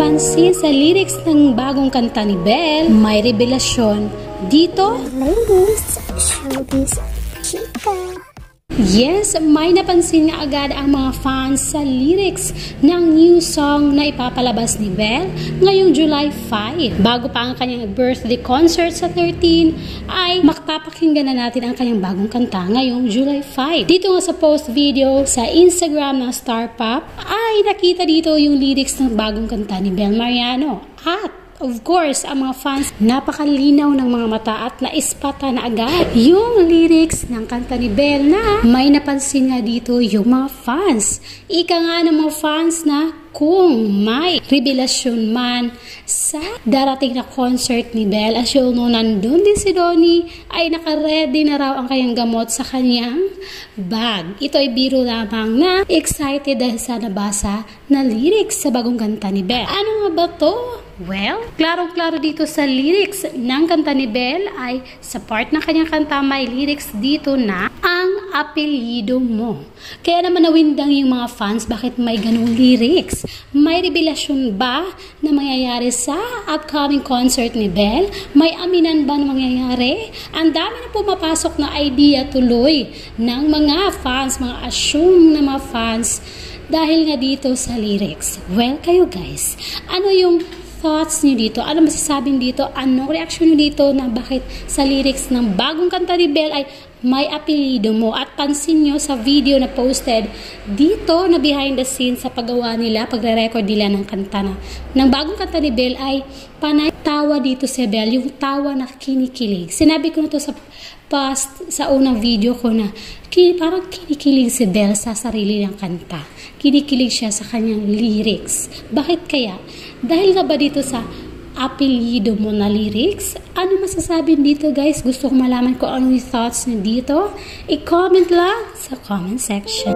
Pansin sa lyrics ng bagong kanta ni Belle, may revelasyon dito. Ladies, showbiz, chika. Yes, may napansin nga agad ang mga fans sa lyrics ng new song na ipapalabas ni Belle ngayong July 5. Bago pa ang kanyang birthday concert sa 13, ay makapapakinggan na natin ang kanyang bagong kanta ngayong July 5. Dito nga sa post video sa Instagram ng Star Pop, ay nakita dito yung lyrics ng bagong kanta ni Belle Mariano. At Of course, ang mga fans, napakalinaw ng mga mata at naispata na agad yung lyrics ng kanta ni Belle na may napansin nga dito yung mga fans. Ika nga ng mga fans na kung may revelasyon man sa darating na concert ni Belle, as you know, nandun din si Donnie, ay nakaredy na raw ang kanyang gamot sa kanyang bag. Ito ay biro lamang na excited dahil sa nabasa na lyrics sa bagong kanta ni Belle. Ano nga ba to? Well, klaro-klaro dito sa lyrics ng kanta ni Belle ay sa part ng kanyang kanta may lyrics dito na ang apelyido mo. Kaya naman nawindang yung mga fans bakit may ganung lyrics. May revelasyon ba na mangyayari sa upcoming concert ni Belle? May aminan ba na mangyayari? Ang dami na pumapasok na idea tuloy ng mga fans, mga assume na mga fans dahil nga dito sa lyrics. Well, kayo guys, ano yung thoughts niyo dito? Ano masasabing dito? Anong reaction niyo dito na bakit sa lyrics ng bagong kanta ni Belle ay may apelido mo? At pansin niyo sa video na posted dito na behind the scenes sa paggawa nila, pagre-record nila ng kanta na. Ng bagong kanta ni Belle ay panay tawa dito si Belle, yung tawa na kinikilig. Sinabi ko na to sa past sa unang video ko na kin, parang kinikilig si Belle sa sarili ng kanta. Kinikilig siya sa kanyang lyrics. Bakit kaya? Dahil nga ba dito sa apelyido mo na lyrics? Ano masasabi dito guys? Gusto ko malaman kung ano yung thoughts niyo dito. I-comment lang sa comment section.